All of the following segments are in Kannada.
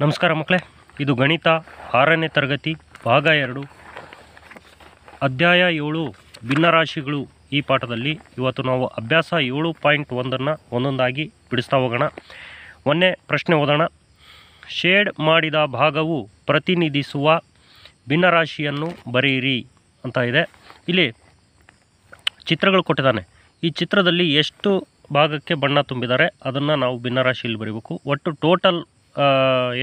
ನಮಸ್ಕಾರ ಮಕ್ಕಳೇ, ಇದು ಗಣಿತ ಆರನೇ ತರಗತಿ, ಭಾಗ ಎರಡು. ಅಧ್ಯಾಯ ಏಳು, ಭಿನ್ನರಾಶಿಗಳು. ಈ ಪಾಠದಲ್ಲಿ ಇವತ್ತು ನಾವು ಅಭ್ಯಾಸ ಏಳು ಪಾಯಿಂಟ್ ಒಂದನ್ನು ಒಂದೊಂದಾಗಿ ಬಿಡಿಸ್ತಾ ಹೋಗೋಣ. ಒಂದೇ ಪ್ರಶ್ನೆ ಓದೋಣ. ಶೇಡ್ ಮಾಡಿದ ಭಾಗವು ಪ್ರತಿನಿಧಿಸುವ ಭಿನ್ನರಾಶಿಯನ್ನು ಬರೆಯಿರಿ ಅಂತ ಇದೆ. ಇಲ್ಲಿ ಚಿತ್ರಗಳು ಕೊಟ್ಟಿದ್ದಾನೆ. ಈ ಚಿತ್ರದಲ್ಲಿ ಎಷ್ಟು ಭಾಗಕ್ಕೆ ಬಣ್ಣ ತುಂಬಿದ್ದಾರೆ, ಅದನ್ನು ನಾವು ಭಿನ್ನರಾಶಿಯಲ್ಲಿ ಬರೀಬೇಕು. ಒಟ್ಟು ಟೋಟಲ್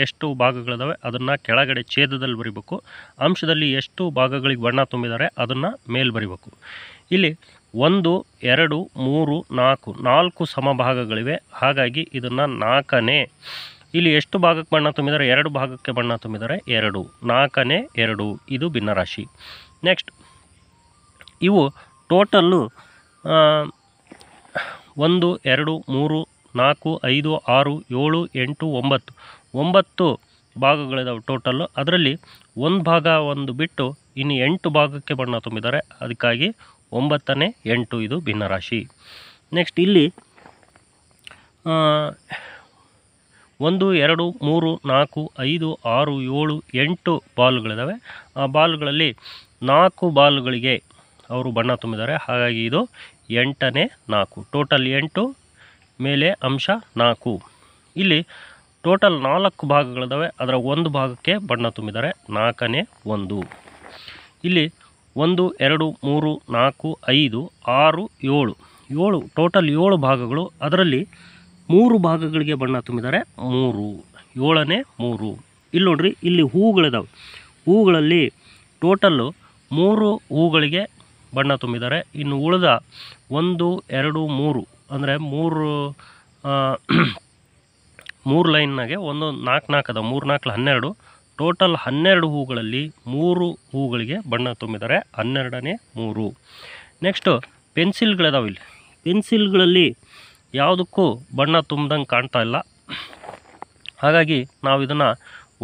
ಎಷ್ಟು ಭಾಗಗಳಿದಾವೆ ಅದನ್ನು ಕೆಳಗಡೆ ಛೇದದಲ್ಲಿ ಬರಿಬೇಕು. ಅಂಶದಲ್ಲಿ ಎಷ್ಟು ಭಾಗಗಳಿಗೆ ಬಣ್ಣ ತುಂಬಿದ್ದಾರೆ ಅದನ್ನು ಮೇಲ್ ಬರಿಬೇಕು. ಇಲ್ಲಿ ಒಂದು, ಎರಡು, ಮೂರು, ನಾಲ್ಕು ನಾಲ್ಕು ಸಮಭಾಗಗಳಿವೆ. ಹಾಗಾಗಿ ಇದನ್ನು ನಾಲ್ಕನೇ, ಇಲ್ಲಿ ಎಷ್ಟು ಭಾಗಕ್ಕೆ ಬಣ್ಣ ತುಂಬಿದ್ದಾರೆ ಎರಡು ಭಾಗಕ್ಕೆ ಬಣ್ಣ ತುಂಬಿದ್ದಾರೆ ಎರಡು. ನಾಲ್ಕನೇ, ಎರಡು. ಇದು ಭಿನ್ನರಾಶಿ. ನೆಕ್ಸ್ಟ್, ಇವು ಟೋಟಲ್ಲು ಒಂದು, ಎರಡು, ಮೂರು ನಾಲ್ಕು, ಐದು, ಆರು, ಏಳು, ಎಂಟು, ಒಂಬತ್ತು. ಒಂಬತ್ತು ಭಾಗಗಳಿದಾವೆ ಟೋಟಲ್ಲು ಅದರಲ್ಲಿ ಒಂದು ಭಾಗ ಒಂದು ಬಿಟ್ಟು ಇನ್ನು ಎಂಟು ಭಾಗಕ್ಕೆ ಬಣ್ಣ ತುಂಬಿದ್ದಾರೆ. ಅದಕ್ಕಾಗಿ ಒಂಬತ್ತನೇ ಎಂಟು ಇದು ಭಿನ್ನರಾಶಿ. ನೆಕ್ಸ್ಟ್ ಇಲ್ಲಿ ಒಂದು, ಎರಡು, ಮೂರು, ನಾಲ್ಕು, ಐದು, ಆರು, ಏಳು, ಎಂಟು ಬಾಲ್ಗಳಿದ್ದಾವೆ ಆ ಬಾಲ್ಗಳಲ್ಲಿ ನಾಲ್ಕು ಬಾಲ್ಗಳಿಗೆ ಅವರು ಬಣ್ಣ ತುಂಬಿದ್ದಾರೆ. ಹಾಗಾಗಿ ಇದು ಎಂಟನೇ ನಾಲ್ಕು. ಟೋಟಲ್ ಎಂಟು ಮೇಲೆ ಅಂಶ ನಾಲ್ಕು. ಇಲ್ಲಿ ಟೋಟಲ್ ನಾಲ್ಕು ಭಾಗಗಳಿದ್ದಾವೆ ಅದರ ಒಂದು ಭಾಗಕ್ಕೆ ಬಣ್ಣ ತುಂಬಿದ್ದಾರೆ ನಾಲ್ಕನೇ ಒಂದು. ಇಲ್ಲಿ ಒಂದು, ಎರಡು, ಮೂರು, ನಾಲ್ಕು, ಐದು, ಆರು, ಏಳು. ಏಳು, ಟೋಟಲ್ ಏಳು ಭಾಗಗಳು. ಅದರಲ್ಲಿ ಮೂರು ಭಾಗಗಳಿಗೆ ಬಣ್ಣ ತುಂಬಿದ್ದಾರೆ ಮೂರು. ಏಳನೇ ಮೂರು. ಇಲ್ಲಿ ನೋಡ್ರಿ, ಇಲ್ಲಿ ಹೂಗಳಿದಾವೆ. ಹೂಗಳಲ್ಲಿ ಟೋಟಲ್ಲು ಮೂರು ಹೂಗಳಿಗೆ ಬಣ್ಣ ತುಂಬಿದ್ದಾರೆ ಇನ್ನು ಉಳಿದ ಒಂದು, ಎರಡು, ಮೂರು ಅಂದರೆ ಮೂರು ಮೂರು ಲೈನ್ನಾಗೆ ಒಂದು ನಾಲ್ಕು ನಾಲ್ಕು ಅದ ಮೂರು ನಾಲ್ಕು ಹನ್ನೆರಡು. ಟೋಟಲ್ ಹನ್ನೆರಡು ಹೂಗಳಲ್ಲಿ ಮೂರು ಹೂಗಳಿಗೆ ಬಣ್ಣ ತುಂಬಿದ್ದಾರೆ. ಹನ್ನೆರಡನೇ ಮೂರು. ನೆಕ್ಸ್ಟು ಪೆನ್ಸಿಲ್ಗಳಿದಾವೆ ಇಲ್ಲಿ. ಪೆನ್ಸಿಲ್ಗಳಲ್ಲಿ ಯಾವುದಕ್ಕೂ ಬಣ್ಣ ತುಂಬ್ದಂಗೆ ಕಾಣ್ತಾ ಇಲ್ಲ. ಹಾಗಾಗಿ ನಾವು ಇದನ್ನು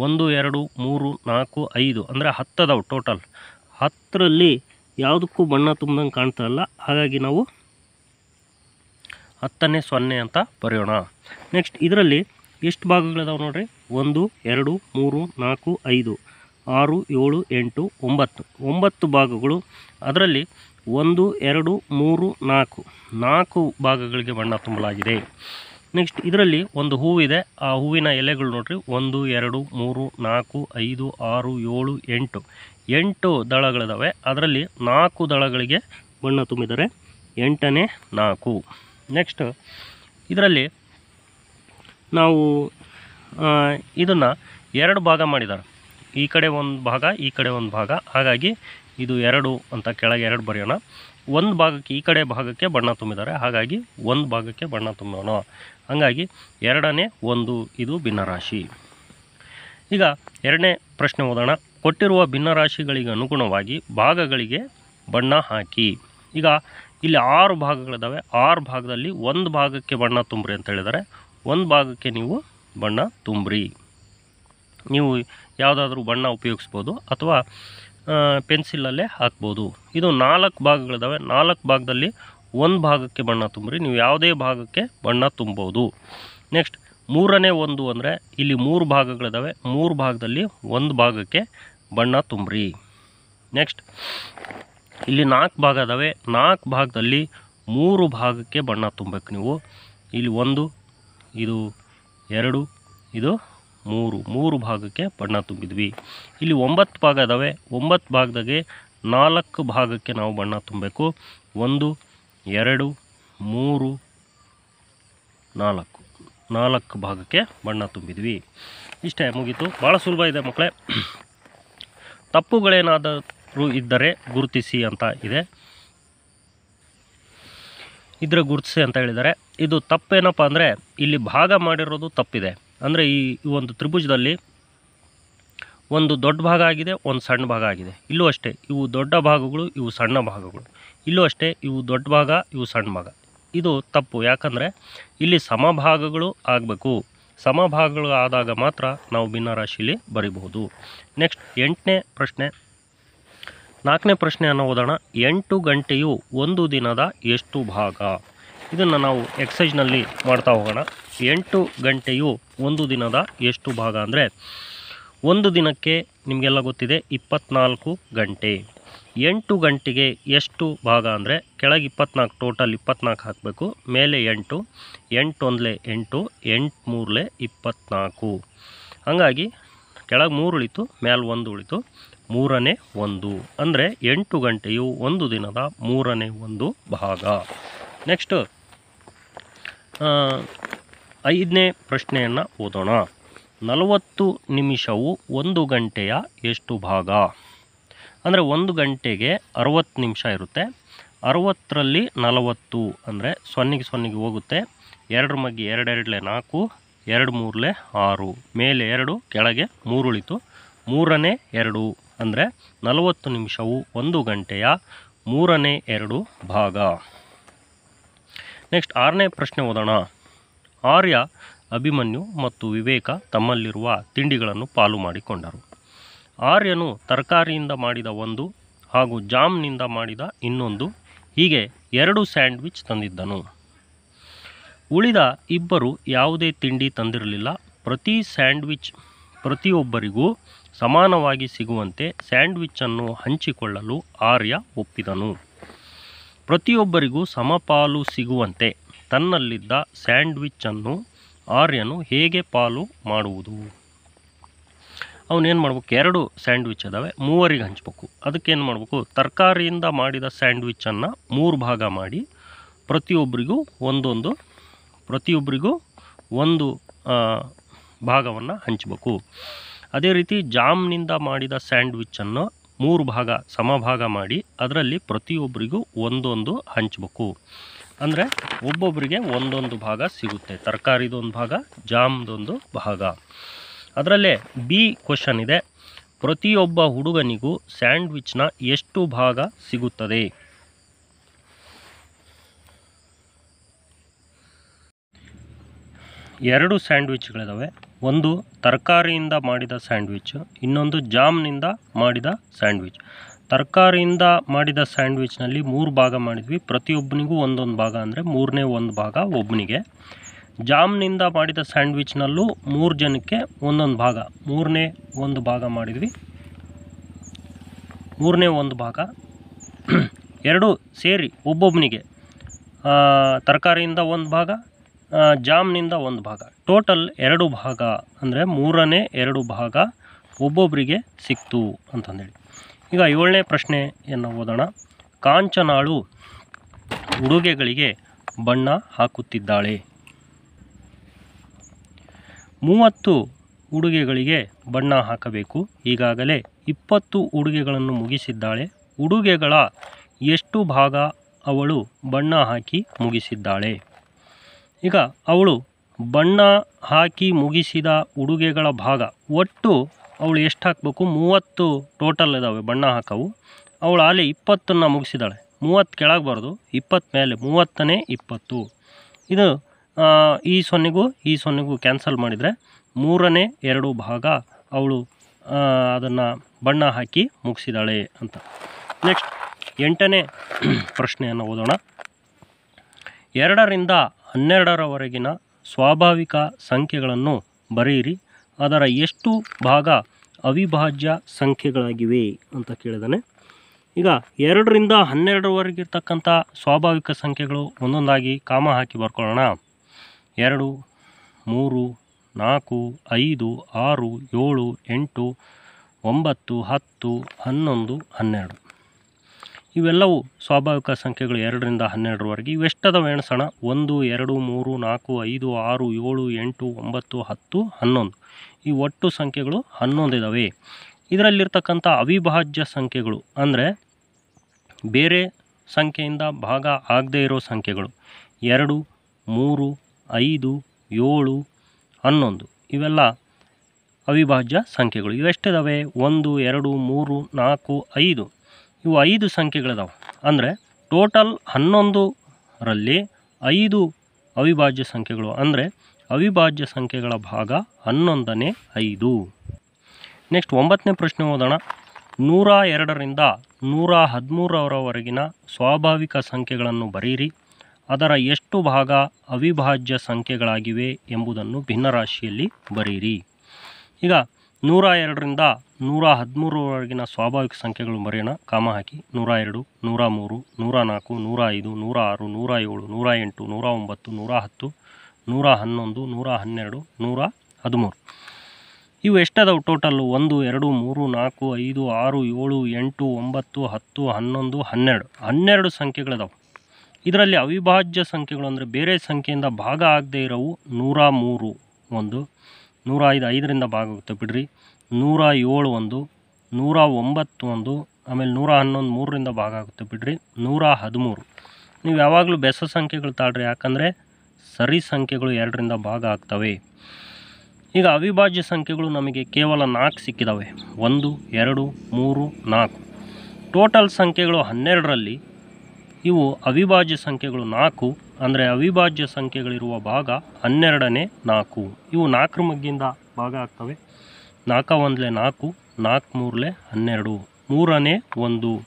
ಒಂದು, ಎರಡು, ಮೂರು, ನಾಲ್ಕು, ಐದು ಅಂದರೆ ಹತ್ತದವು ಟೋಟಲ್ ಹತ್ತರಲ್ಲಿ ಯಾವುದಕ್ಕೂ ಬಣ್ಣ ತುಂಬ್ದಂಗೆ ಕಾಣ್ತಾ ಇಲ್ಲ. ಹಾಗಾಗಿ ನಾವು ಹತ್ತನೇ ಸೊನ್ನೆ ಅಂತ ಬರೆಯೋಣ. ನೆಕ್ಸ್ಟ್ ಇದರಲ್ಲಿ ಎಷ್ಟು ಭಾಗಗಳಿದಾವೆ ನೋಡಿರಿ? ಒಂದು, ಎರಡು, ಮೂರು, ನಾಲ್ಕು, ಐದು, ಆರು, ಏಳು, ಎಂಟು, ಒಂಬತ್ತು. ಒಂಬತ್ತು ಭಾಗಗಳು. ಅದರಲ್ಲಿ ಒಂದು, ಎರಡು, ಮೂರು, ನಾಲ್ಕು. ನಾಲ್ಕು ಭಾಗಗಳಿಗೆ ಬಣ್ಣ ತುಂಬಲಾಗಿದೆ. ನೆಕ್ಸ್ಟ್ ಇದರಲ್ಲಿ ಒಂದು ಹೂವಿದೆ. ಆ ಹೂವಿನ ಎಲೆಗಳು ನೋಡ್ರಿ. ಒಂದು, ಎರಡು, ಮೂರು, ನಾಲ್ಕು, ಐದು, ಆರು, ಏಳು, ಎಂಟು. ಎಂಟು ದಳಗಳಿದಾವೆ. ಅದರಲ್ಲಿ ನಾಲ್ಕು ದಳಗಳಿಗೆ ಬಣ್ಣ ತುಂಬಿದರೆ ಎಂಟನೇ ನಾಲ್ಕು. ನೆಕ್ಸ್ಟ್ ಇದರಲ್ಲಿ ನಾವು ಇದನ್ನು ಎರಡು ಭಾಗ ಮಾಡಿದ್ದಾರೆ ಈ ಕಡೆ ಒಂದು ಭಾಗ, ಈ ಕಡೆ ಒಂದು ಭಾಗ. ಹಾಗಾಗಿ ಇದು ಎರಡು ಅಂತ ಕೆಳಗೆ ಎರಡು ಬರೆಯೋಣ. ಒಂದು ಭಾಗಕ್ಕೆ ಈ ಕಡೆ ಭಾಗಕ್ಕೆ ಬಣ್ಣ ತುಂಬಿದ್ದಾರೆ. ಹಾಗಾಗಿ ಒಂದು ಭಾಗಕ್ಕೆ ಬಣ್ಣ ತುಂಬೋಣ ಹಾಗಾಗಿ ಎರಡನೇ ಒಂದು ಇದು ಭಿನ್ನರಾಶಿ. ಈಗ ಎರಡನೇ ಪ್ರಶ್ನೆ ಓದೋಣ. ಕೊಟ್ಟಿರುವ ಭಿನ್ನರಾಶಿಗಳಿಗೆ ಅನುಗುಣವಾಗಿ ಭಾಗಗಳಿಗೆ ಬಣ್ಣ ಹಾಕಿ. ಈಗ ಇಲ್ಲಿ ಆರು ಭಾಗಗಳಿದ್ದಾವೆ ಆರು ಭಾಗದಲ್ಲಿ ಒಂದು ಭಾಗಕ್ಕೆ ಬಣ್ಣ ತುಂಬ್ರಿ ಅಂತ ಹೇಳಿದರೆ. ಒಂದು ಭಾಗಕ್ಕೆ ನೀವು ಬಣ್ಣ ತುಂಬ್ರಿ. ನೀವು ಯಾವುದಾದ್ರೂ ಬಣ್ಣ ಉಪಯೋಗಿಸ್ಬೋದು ಅಥವಾ ಪೆನ್ಸಿಲಲ್ಲೇ ಹಾಕ್ಬೋದು. ಇದು ನಾಲ್ಕು ಭಾಗಗಳಿದ್ದಾವೆ ನಾಲ್ಕು ಭಾಗದಲ್ಲಿ ಒಂದು ಭಾಗಕ್ಕೆ ಬಣ್ಣ ತುಂಬ್ರಿ. ನೀವು ಯಾವುದೇ ಭಾಗಕ್ಕೆ ಬಣ್ಣ ತುಂಬೋದು. ನೆಕ್ಸ್ಟ್, ಮೂರನೇ ಒಂದು ಅಂದರೆ ಇಲ್ಲಿ ಮೂರು ಭಾಗಗಳಿದ್ದಾವೆ ಮೂರು ಭಾಗದಲ್ಲಿ ಒಂದು ಭಾಗಕ್ಕೆ ಬಣ್ಣ ತುಂಬ್ರಿ. ನೆಕ್ಸ್ಟ್ ಇಲ್ಲಿ ನಾಲ್ಕು ಭಾಗ ಅದಾವೆ ನಾಲ್ಕು ಭಾಗದಲ್ಲಿ ಮೂರು ಭಾಗಕ್ಕೆ ಬಣ್ಣ ತುಂಬಬೇಕು ನೀವು. ಇಲ್ಲಿ ಒಂದು, ಇದು ಎರಡು, ಇದು ಮೂರು. ಮೂರು ಭಾಗಕ್ಕೆ ಬಣ್ಣ ತುಂಬಿದ್ವಿ. ಇಲ್ಲಿ ಒಂಬತ್ತು ಭಾಗ ಅದಾವೆ ಒಂಬತ್ತು ಭಾಗದಾಗೆ ನಾಲ್ಕು ಭಾಗಕ್ಕೆ ನಾವು ಬಣ್ಣ ತುಂಬಬೇಕು ಒಂದು, ಎರಡು, ಮೂರು, ನಾಲ್ಕು. ನಾಲ್ಕು ಭಾಗಕ್ಕೆ ಬಣ್ಣ ತುಂಬಿದ್ವಿ. ಇಷ್ಟೇ ಮುಗೀತು. ಭಾಳ ಸುಲಭ ಇದೆ ಮಕ್ಕಳೇ. ತಪ್ಪುಗಳೇನಾದರೂ ಇದ್ದರೆ ಗುರುತಿಸಿ ಅಂತ ಇದೆ. ಇದ್ರೆ ಗುರುತಿಸಿ ಅಂತ ಹೇಳಿದ್ದಾರೆ ಇದು ತಪ್ಪೇನಪ್ಪ ಅಂದರೆ, ಇಲ್ಲಿ ಭಾಗ ಮಾಡಿರೋದು ತಪ್ಪಿದೆ. ಅಂದರೆ ಈ ಒಂದು ತ್ರಿಭುಜದಲ್ಲಿ ಒಂದು ದೊಡ್ಡ ಭಾಗ ಆಗಿದೆ, ಒಂದು ಸಣ್ಣ ಭಾಗ ಆಗಿದೆ. ಇಲ್ಲೂ ಅಷ್ಟೇ, ಇವು ದೊಡ್ಡ ಭಾಗಗಳು, ಇವು ಸಣ್ಣ ಭಾಗಗಳು. ಇಲ್ಲೂ ಅಷ್ಟೇ, ಇವು ದೊಡ್ಡ ಭಾಗ, ಇವು ಸಣ್ಣ ಭಾಗ. ಇದು ತಪ್ಪು. ಯಾಕಂದರೆ, ಇಲ್ಲಿ ಸಮಭಾಗಗಳು ಆಗಬೇಕು. ಸಮಭಾಗಗಳು ಆದಾಗ ಮಾತ್ರ ನಾವು ಭಿನ್ನರಾಶಿಲಿ ಬರಿಬಹುದು. ನೆಕ್ಸ್ಟ್, ಎಂಟನೇ ಪ್ರಶ್ನೆ. ನಾಲ್ಕನೇ ಪ್ರಶ್ನೆಯನ್ನು ಓದೋಣ. ಎಂಟು ಗಂಟೆಯು ಒಂದು ದಿನದ ಎಷ್ಟು ಭಾಗ? ಇದನ್ನು ನಾವು ಎಕ್ಸೈಜ್ನಲ್ಲಿ ಮಾಡ್ತಾ ಹೋಗೋಣ. ಎಂಟು ಗಂಟೆಯು ಒಂದು ದಿನದ ಎಷ್ಟು ಭಾಗ ಅಂದರೆ, ಒಂದು ದಿನಕ್ಕೆ ನಿಮಗೆಲ್ಲ ಗೊತ್ತಿದೆ ಇಪ್ಪತ್ನಾಲ್ಕು ಗಂಟೆ. ಎಂಟು ಗಂಟೆಗೆ ಎಷ್ಟು ಭಾಗ ಅಂದರೆ, ಕೆಳಗೆ ಇಪ್ಪತ್ನಾಲ್ಕು ಟೋಟಲ್ ಇಪ್ಪತ್ನಾಲ್ಕು ಹಾಕಬೇಕು, ಮೇಲೆ ಎಂಟು ಎಂಟು ಒಂದಲೇ ಎಂಟು ಎಂಟು ಮೂರಲೆ ಇಪ್ಪತ್ನಾಲ್ಕು. ಹಾಗಾಗಿ ಕೆಳಗೆ ಮೂರು ಉಳಿತು ಮೇಲೆ ಒಂದು ಉಳಿತು. ಮೂರನೇ ಒಂದು. ಅಂದರೆ ಎಂಟು ಗಂಟೆಯು ಒಂದು ದಿನದ ಮೂರನೇ ಒಂದು ಭಾಗ. ನೆಕ್ಸ್ಟ್ ಐದನೇ ಪ್ರಶ್ನೆಯನ್ನು ಓದೋಣ. ನಲವತ್ತು ನಿಮಿಷವು ಒಂದು ಗಂಟೆಯ ಎಷ್ಟು ಭಾಗ? ಅಂದರೆ ಒಂದು ಗಂಟೆಗೆ ಅರವತ್ತು ನಿಮಿಷ ಇರುತ್ತೆ. ಅರವತ್ತರಲ್ಲಿ ನಲವತ್ತು ಅಂದರೆ ಸೊನ್ನೆಗೆ ಸೊನ್ನೆಗೆ ಹೋಗುತ್ತೆ. ಎರಡು ಮಗ್ಗಿ ಎರಡೆರಡಲೆ ನಾಲ್ಕು, ಎರಡು ಮೂರಲೆ ಆರು. ಮೇಲೆ ಎರಡು, ಕೆಳಗೆ ಮೂರುಳಿತು. ಮೂರನೇ ಎರಡು. ಅಂದರೆ ನಲವತ್ತು ನಿಮಿಷವು ಒಂದು ಗಂಟೆಯ ಮೂರನೇ ಎರಡು ಭಾಗ. ನೆಕ್ಸ್ಟ್ ಆರನೇ ಪ್ರಶ್ನೆ ಓದೋಣ. ಆರ್ಯ, ಅಭಿಮನ್ಯು ಮತ್ತು ವಿವೇಕ ತಮ್ಮಲ್ಲಿರುವ ತಿಂಡಿಗಳನ್ನು ಪಾಲು ಮಾಡಿಕೊಂಡರು. ಆರ್ಯನು ತರಕಾರಿಯಿಂದ ಮಾಡಿದ ಒಂದು ಹಾಗೂ ಜಾಮ್ನಿಂದ ಮಾಡಿದ ಇನ್ನೊಂದು, ಹೀಗೆ ಎರಡು ಸ್ಯಾಂಡ್ವಿಚ್ ತಂದಿದ್ದನು. ಉಳಿದ ಇಬ್ಬರು ಯಾವುದೇ ತಿಂಡಿ ತಂದಿರಲಿಲ್ಲ. ಪ್ರತಿ ಸ್ಯಾಂಡ್ವಿಚ್ ಪ್ರತಿಯೊಬ್ಬರಿಗೂ ಸಮಾನವಾಗಿ ಸಿಗುವಂತೆ ಸ್ಯಾಂಡ್ವಿಚ್ಚನ್ನು ಹಂಚಿಕೊಳ್ಳಲು ಆರ್ಯ ಒಪ್ಪಿದನು. ಪ್ರತಿಯೊಬ್ಬರಿಗೂ ಸಮಪಾಲು ಸಿಗುವಂತೆ ತನ್ನಲ್ಲಿದ್ದ ಸ್ಯಾಂಡ್ವಿಚ್ಚನ್ನು ಆರ್ಯನು ಹೇಗೆ ಪಾಲು ಮಾಡುವುದು? ಅವನೇನು ಮಾಡ್ಬೇಕು? ಎರಡು ಸ್ಯಾಂಡ್ವಿಚ್ ಅದಾವೆ ಮೂವರಿಗೆ ಹಂಚಬೇಕು. ಅದಕ್ಕೇನು ಮಾಡಬೇಕು? ತರಕಾರಿಯಿಂದ ಮಾಡಿದ ಸ್ಯಾಂಡ್ವಿಚ್ಚನ್ನು ಮೂರು ಭಾಗ ಮಾಡಿ ಪ್ರತಿಯೊಬ್ಬರಿಗೂ ಒಂದೊಂದು, ಪ್ರತಿಯೊಬ್ಬರಿಗೂ ಒಂದು ಭಾಗವನ್ನು ಹಂಚಬೇಕು. ಅದೇ ರೀತಿ ಜಾಮ್ನಿಂದ ಮಾಡಿದ ಸ್ಯಾಂಡ್ವಿಚ್ಚನ್ನು ಮೂರು ಭಾಗ ಸಮಭಾಗ ಮಾಡಿ ಅದರಲ್ಲಿ ಪ್ರತಿಯೊಬ್ಬರಿಗೂ ಒಂದೊಂದು ಹಂಚಬೇಕು. ಅಂದರೆ ಒಬ್ಬೊಬ್ಬರಿಗೆ ಒಂದೊಂದು ಭಾಗ ಸಿಗುತ್ತೆ. ತರಕಾರಿದೊಂದು ಭಾಗ ಜಾಮ್ದೊಂದು ಭಾಗ. ಅದರಲ್ಲೇ ಬಿ ಕ್ವಶನ್ ಇದೆ. ಪ್ರತಿಯೊಬ್ಬ ಹುಡುಗನಿಗೂ ಸ್ಯಾಂಡ್ವಿಚ್ನ ಎಷ್ಟು ಭಾಗ ಸಿಗುತ್ತದೆ? ಎರಡು ಸ್ಯಾಂಡ್ವಿಚ್ಗಳಿದ್ದಾವೆ ಒಂದು ತರಕಾರಿಯಿಂದ ಮಾಡಿದ ಸ್ಯಾಂಡ್ವಿಚ್, ಇನ್ನೊಂದು ಜಾಮ್ನಿಂದ ಮಾಡಿದ ಸ್ಯಾಂಡ್ವಿಚ್. ತರಕಾರಿಯಿಂದ ಮಾಡಿದ ಸ್ಯಾಂಡ್ವಿಚ್ನಲ್ಲಿ ಮೂರು ಭಾಗ ಮಾಡಿದ್ವಿ. ಪ್ರತಿಯೊಬ್ಬನಿಗೂ ಒಂದೊಂದು ಭಾಗ ಅಂದರೆ ಮೂರನೇ ಒಂದು ಭಾಗ ಒಬ್ಬನಿಗೆ ಜಾಮ್ನಿಂದ ಮಾಡಿದ ಸ್ಯಾಂಡ್ವಿಚ್ನಲ್ಲೂ ಮೂರು ಜನಕ್ಕೆ ಒಂದೊಂದು ಭಾಗ. ಮೂರನೇ ಒಂದು ಭಾಗ ಮಾಡಿದ್ವಿ. ಮೂರನೇ ಒಂದು ಭಾಗ. ಎರಡು ಸೇರಿ ಒಬ್ಬೊಬ್ಬನಿಗೆ ತರಕಾರಿಯಿಂದ ಒಂದು ಭಾಗ ಜಾಮ್ನಿಂದ ಒಂದು ಭಾಗ. ಟೋಟಲ್ ಎರಡು ಭಾಗ ಅಂದರೆ ಮೂರನೇ ಎರಡು ಭಾಗ ಒಬ್ಬೊಬ್ಬರಿಗೆ ಸಿಕ್ತು ಅಂತಂದೇಳಿ. ಈಗ ಏಳನೇ ಪ್ರಶ್ನೆಯನ್ನು ಓದೋಣ. ಕಾಂಚನಾಳು ಉಡುಗೆಗಳಿಗೆ ಬಣ್ಣ ಹಾಕುತ್ತಿದ್ದಾಳೆ. ಮೂವತ್ತು ಉಡುಗೆಗಳಿಗೆ ಬಣ್ಣ ಹಾಕಬೇಕು. ಈಗಾಗಲೇ ಇಪ್ಪತ್ತು ಉಡುಗೆಗಳನ್ನು ಮುಗಿಸಿದ್ದಾಳೆ. ಉಡುಗೆಗಳ ಎಷ್ಟು ಭಾಗ ಅವಳು ಬಣ್ಣ ಹಾಕಿ ಮುಗಿಸಿದ್ದಾಳೆ? ಈಗ ಅವಳು ಬಣ್ಣ ಹಾಕಿ ಮುಗಿಸಿದ ಉಡುಗೆಗಳ ಭಾಗ. ಒಟ್ಟು ಅವಳು ಎಷ್ಟು ಹಾಕಬೇಕು? ಮೂವತ್ತು ಟೋಟಲ್ ಇದ್ದಾವೆ ಬಣ್ಣ ಹಾಕವು. ಅವಳು ಅಲ್ಲಿ ಇಪ್ಪತ್ತನ್ನು ಮುಗಿಸಿದಾಳೆ. ಮೂವತ್ತು ಕೆಳಗಬಾರ್ದು ಬರೋದು, ಇಪ್ಪತ್ತು ಮೇಲೆ, ಮೂವತ್ತನೇ ಇಪ್ಪತ್ತು. ಇದು ಈ ಸೊನ್ನೆಗೂ ಈ ಸೊನ್ನೆಗೂ ಕ್ಯಾನ್ಸಲ್ ಮಾಡಿದರೆ ಮೂರನೇ ಎರಡು ಭಾಗ ಅವಳು ಅದನ್ನು ಬಣ್ಣ ಹಾಕಿ ಮುಗಿಸಿದಾಳೆ ಅಂತ. ನೆಕ್ಸ್ಟ್ ಎಂಟನೇ ಪ್ರಶ್ನೆಯನ್ನು ಓದೋಣ. ಎರಡರಿಂದ ಹನ್ನೆರಡರವರೆಗಿನ ಸ್ವಾಭಾವಿಕ ಸಂಖ್ಯೆಗಳನ್ನು ಬರೆಯಿರಿ. ಅದರ ಎಷ್ಟು ಭಾಗ ಅವಿಭಾಜ್ಯ ಸಂಖ್ಯೆಗಳಾಗಿವೆ ಅಂತ ಕೇಳಿದಾನೆ. ಈಗ ಎರಡರಿಂದ ಹನ್ನೆರಡರವರೆಗಿರ್ತಕ್ಕಂಥ ಸ್ವಾಭಾವಿಕ ಸಂಖ್ಯೆಗಳು ಒಂದೊಂದಾಗಿ ಕಾಮ ಹಾಕಿ ಬರ್ಕೊಳ್ಳೋಣ. ಎರಡು, ಮೂರು, ನಾಲ್ಕು, ಐದು, ಆರು, ಏಳು, ಎಂಟು, ಒಂಬತ್ತು, ಹತ್ತು, ಹನ್ನೊಂದು, ಹನ್ನೆರಡು. ಇವೆಲ್ಲವೂ ಸ್ವಾಭಾವಿಕ ಸಂಖ್ಯೆಗಳು ಎರಡರಿಂದ ಹನ್ನೆರಡರವರೆಗೆ. ಇವೆಷ್ಟದವೆ ಎಣಿಸೋಣ ಒಂದು, ಎರಡು, ಮೂರು, ನಾಲ್ಕು, ಐದು, ಆರು, ಏಳು, ಎಂಟು, ಒಂಬತ್ತು, ಹತ್ತು, ಹನ್ನೊಂದು. ಈ ಒಟ್ಟು ಸಂಖ್ಯೆಗಳು ಹನ್ನೊಂದು ಇದ್ದಾವೆ ಇದರಲ್ಲಿರ್ತಕ್ಕಂಥ ಅವಿಭಾಜ್ಯ ಸಂಖ್ಯೆಗಳು ಅಂದರೆ ಬೇರೆ ಸಂಖ್ಯೆಯಿಂದ ಭಾಗ ಆಗದೇ ಇರೋ ಸಂಖ್ಯೆಗಳು. ಎರಡು, ಮೂರು, ಐದು, ಏಳು, ಹನ್ನೊಂದು. ಇವೆಲ್ಲ ಅವಿಭಾಜ್ಯ ಸಂಖ್ಯೆಗಳು. ಇವೆಷ್ಟಿದಾವೆ? ಒಂದು, ಎರಡು, ಮೂರು, ನಾಲ್ಕು, ಐದು. ಇವು ಐದು ಸಂಖ್ಯೆಗಳಿದಾವೆ. ಅಂದರೆ ಟೋಟಲ್ ಹನ್ನೊಂದರಲ್ಲಿ ಐದು ಅವಿಭಾಜ್ಯ ಸಂಖ್ಯೆಗಳು. ಅಂದರೆ ಅವಿಭಾಜ್ಯ ಸಂಖ್ಯೆಗಳ ಭಾಗ ಹನ್ನೊಂದನೇ ಐದು. ನೆಕ್ಸ್ಟ್ ಒಂಬತ್ತನೇ ಪ್ರಶ್ನೆ ಓದೋಣ. ನೂರ ಎರಡರಿಂದ ನೂರ ಹದಿಮೂರರವರೆಗಿನ ಸ್ವಾಭಾವಿಕ ಸಂಖ್ಯೆಗಳನ್ನು ಬರೆಯಿರಿ. ಅದರ ಎಷ್ಟು ಭಾಗ ಅವಿಭಾಜ್ಯ ಸಂಖ್ಯೆಗಳಾಗಿವೆ ಎಂಬುದನ್ನು ಭಿನ್ನರಾಶಿಯಲ್ಲಿ ಬರೆಯಿರಿ. ಈಗ ನೂರ ಎರಡರಿಂದ ನೂರ ಹದಿಮೂರರವರೆಗಿನ ಸ್ವಾಭಾವಿಕ ಸಂಖ್ಯೆಗಳು ಮರೆಯೋಣ. ಕಾಮ ಹಾಕಿ. ನೂರ ಎರಡು, ನೂರ ಮೂರು, ನೂರ ನಾಲ್ಕು, ನೂರ ಐದು, ನೂರ ಆರು, ನೂರ ಏಳು, ನೂರ ಎಂಟು, ನೂರ ಒಂಬತ್ತು, ನೂರ ಹತ್ತು, ನೂರ ಹನ್ನೊಂದು, ನೂರ ಹನ್ನೆರಡು, ನೂರ ಹದಿಮೂರು. ಇವು ಎಷ್ಟದಾವು ಟೋಟಲ್ಲು ಒಂದು, ಎರಡು, ಮೂರು, ನಾಲ್ಕು, ಐದು, ಆರು, ಏಳು, ಎಂಟು, ಒಂಬತ್ತು, ಹತ್ತು, ಹನ್ನೊಂದು, ಹನ್ನೆರಡು. ಹನ್ನೆರಡು ಸಂಖ್ಯೆಗಳಿದಾವೆ. ಇದರಲ್ಲಿ ಅವಿಭಾಜ್ಯ ಸಂಖ್ಯೆಗಳು ಅಂದರೆ ಬೇರೆ ಸಂಖ್ಯೆಯಿಂದ ಭಾಗ ಆಗದೇ ಇರೋವು ನೂರ ಮೂರು. ಒಂದು, ನೂರ ಐದು, ಐದರಿಂದ ಭಾಗ ಆಗುತ್ತೆ ಬಿಡ್ರಿ. ನೂರ ಏಳು ಒಂದು ನೂರ ಒಂಬತ್ತು ಒಂದು ಆಮೇಲೆ ನೂರ ಹನ್ನೊಂದು ಮೂರರಿಂದ ಭಾಗ ಆಗುತ್ತೆ ಬಿಡ್ರಿ. ನೂರ ಹದಿಮೂರು ನೀವು ಯಾವಾಗಲೂ ಬೆಸ ಸಂಖ್ಯೆಗಳು ತಾಳ್ರಿ, ಯಾಕಂದರೆ ಸರಿ ಸಂಖ್ಯೆಗಳು ಎರಡರಿಂದ ಭಾಗ ಆಗ್ತವೆ. ಈಗ ಅವಿಭಾಜ್ಯ ಸಂಖ್ಯೆಗಳು ನಮಗೆ ಕೇವಲ ನಾಲ್ಕು ಸಿಕ್ಕಿದಾವೆ. ಒಂದು, ಎರಡು, ಮೂರು, ನಾಲ್ಕು. ಟೋಟಲ್ ಸಂಖ್ಯೆಗಳು ಹನ್ನೆರಡರಲ್ಲಿ, ಇವು ಅವಿಭಾಜ್ಯ ಸಂಖ್ಯೆಗಳು ನಾಲ್ಕು, ಅಂದರೆ ಅವಿಭಾಜ್ಯ ಸಂಖ್ಯೆಗಳಿರುವ ಭಾಗ ಹನ್ನೆರಡನೇ ನಾಲ್ಕು. ಇವು ನಾಲ್ಕರ ಮಗ್ಗಿಂದ ಭಾಗ ಆಗ್ತವೆ. ನಾಲ್ಕ ಒಂದ್ಲೆ ನಾಲ್ಕು ನಾಲ್ಕು ಮೂರಲೆ ಹನ್ನೆರಡು, ಮೂರನೇ ಒಂದು.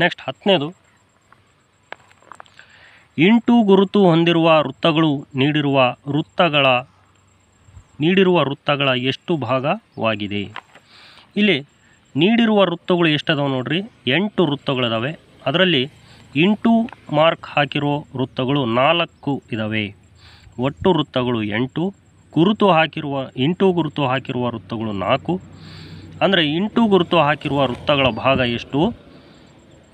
ನೆಕ್ಸ್ಟ್ ಹತ್ತನೇದು. ಎಂಟು ಗುರುತು ಹೊಂದಿರುವ ವೃತ್ತಗಳು ನೀಡಿರುವ ವೃತ್ತಗಳ ನೀಡಿರುವ ವೃತ್ತಗಳ ಎಷ್ಟು ಭಾಗವಾಗಿದೆ? ಇಲ್ಲಿ ನೀಡಿರುವ ವೃತ್ತಗಳು ಎಷ್ಟದಾವೆ ನೋಡ್ರಿ? ಎಂಟು ವೃತ್ತಗಳಿದಾವೆ. ಅದರಲ್ಲಿ ಇಂಟು ಮಾರ್ಕ್ ಹಾಕಿರೋ ವೃತ್ತಗಳು ನಾಲ್ಕು ಇದ್ದಾವೆ ಒಟ್ಟು ವೃತ್ತಗಳು ಎಂಟು ಗುರುತು ಹಾಕಿರುವ ಇಂಟು ಗುರುತು ಹಾಕಿರುವ ವೃತ್ತಗಳು ನಾಲ್ಕು. ಅಂದರೆ ಇಂಟು ಗುರುತು ಹಾಕಿರುವ ವೃತ್ತಗಳ ಭಾಗ ಎಷ್ಟು?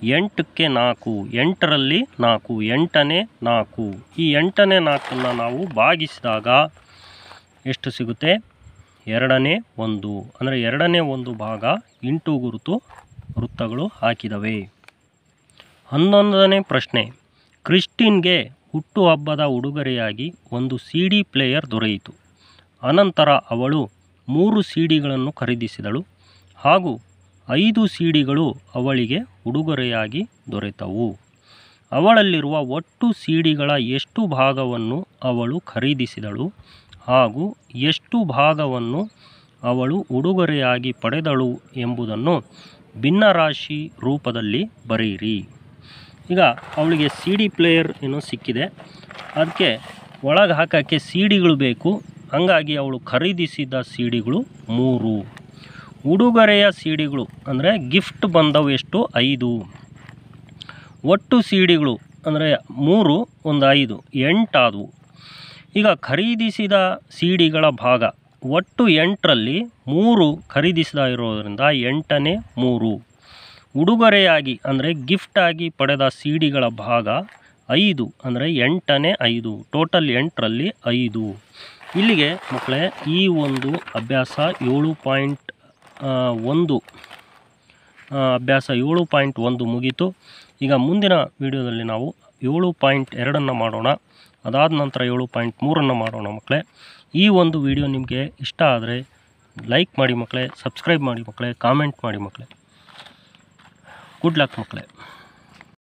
ಎಂಟಕ್ಕೆ ನಾಲ್ಕು, ಎಂಟರಲ್ಲಿ ನಾಲ್ಕು, ಎಂಟನೇ ನಾಲ್ಕು. ಈ ಎಂಟನೇ ನಾಲ್ಕನ್ನು ನಾವು ಭಾಗಿಸಿದಾಗ ಎಷ್ಟು ಸಿಗುತ್ತೆ? ಎರಡನೇ ಒಂದು. ಅಂದರೆ ಎರಡನೇ ಒಂದು ಭಾಗ ಇಂಟು ಗುರುತು ವೃತ್ತಗಳು ಹಾಕಿದವೆ. ಹನ್ನೊಂದನೇ ಪ್ರಶ್ನೆ. ಕ್ರಿಸ್ಟಿನ್ಗೆ ಹುಟ್ಟುಹಬ್ಬದ ಉಡುಗೊರೆಯಾಗಿ ಒಂದು ಸಿ ಡಿ ಪ್ಲೇಯರ್ ದೊರೆಯಿತು. ಅನಂತರ ಅವಳು ಮೂರು ಸಿ ಡಿಗಳನ್ನು ಖರೀದಿಸಿದಳು ಹಾಗೂ ಐದು ಸಿ ಡಿಗಳು ಅವಳಿಗೆ ಉಡುಗೊರೆಯಾಗಿ ದೊರೆತವು. ಅವಳಲ್ಲಿರುವ ಒಟ್ಟು ಸಿ ಡಿಗಳ ಎಷ್ಟು ಭಾಗವನ್ನು ಅವಳು ಖರೀದಿಸಿದಳು ಹಾಗೂ ಎಷ್ಟು ಭಾಗವನ್ನು ಅವಳು ಉಡುಗೊರೆಯಾಗಿ ಪಡೆದಳು ಎಂಬುದನ್ನು ಭಿನ್ನರಾಶಿ ರೂಪದಲ್ಲಿ ಬರೆಯಿರಿ. ಈಗ ಅವಳಿಗೆ ಸಿ ಡಿ ಪ್ಲೇಯರ್ ಏನೋ ಸಿಕ್ಕಿದೆ. ಅದಕ್ಕೆ ಒಳಗೆ ಹಾಕೋಕ್ಕೆ ಸಿ ಡಿಗಳು ಬೇಕು. ಹಂಗಾಗಿ ಅವಳು ಖರೀದಿಸಿದ ಸಿ ಡಿಗಳು ಮೂರು. ಉಡುಗೊರೆಯ ಸಿ ಡಿಗಳು ಅಂದರೆ ಗಿಫ್ಟ್ ಬಂದವು ಎಷ್ಟು? ಐದು. ಒಟ್ಟು ಸಿ ಡಿಗಳು ಅಂದರೆ ಮೂರು, ಒಂದು ಐದು, ಎಂಟಾದವು. ಈಗ ಖರೀದಿಸಿದ ಸಿ ಡಿಗಳ ಭಾಗ ಒಟ್ಟು ಎಂಟರಲ್ಲಿ ಮೂರು ಖರೀದಿಸಿದ ಇರೋದರಿಂದ ಎಂಟನೇ ಮೂರು. ಉಡುಗೊರೆಯಾಗಿ ಅಂದರೆ ಗಿಫ್ಟಾಗಿ ಪಡೆದ ಸಿ ಡಿಗಳ ಭಾಗ ಐದು ಅಂದರೆ ಎಂಟನೇ ಐದು. ಟೋಟಲ್ ಎಂಟರಲ್ಲಿ ಐದು. ಇಲ್ಲಿಗೆ ಮಕ್ಕಳೇ, ಈ ಒಂದು ಅಭ್ಯಾಸ ಏಳು ಪಾಯಿಂಟ್ ಒಂದು ಅಭ್ಯಾಸ ಏಳು ಪಾಯಿಂಟ್ ಒಂದು ಮುಗೀತು. ಈಗ ಮುಂದಿನ ವಿಡಿಯೋದಲ್ಲಿ ನಾವು ಏಳು ಪಾಯಿಂಟ್ ಎರಡನ್ನು ಮಾಡೋಣ. ಅದಾದ ನಂತರ ಏಳು ಪಾಯಿಂಟ್ ಮೂರನ್ನು ಮಾಡೋಣ ಮಕ್ಕಳೇ. ಈ ಒಂದು ವಿಡಿಯೋ ನಿಮಗೆ ಇಷ್ಟ ಆದರೆ ಲೈಕ್ ಮಾಡಿ ಮಕ್ಕಳೇ, ಸಬ್ಸ್ಕ್ರೈಬ್ ಮಾಡಿ ಮಕ್ಕಳೇ, ಕಾಮೆಂಟ್ ಮಾಡಿ ಮಕ್ಕಳೇ. ಗುಡ್ ಲಕ್ ಮಕ್ಕಳೇ.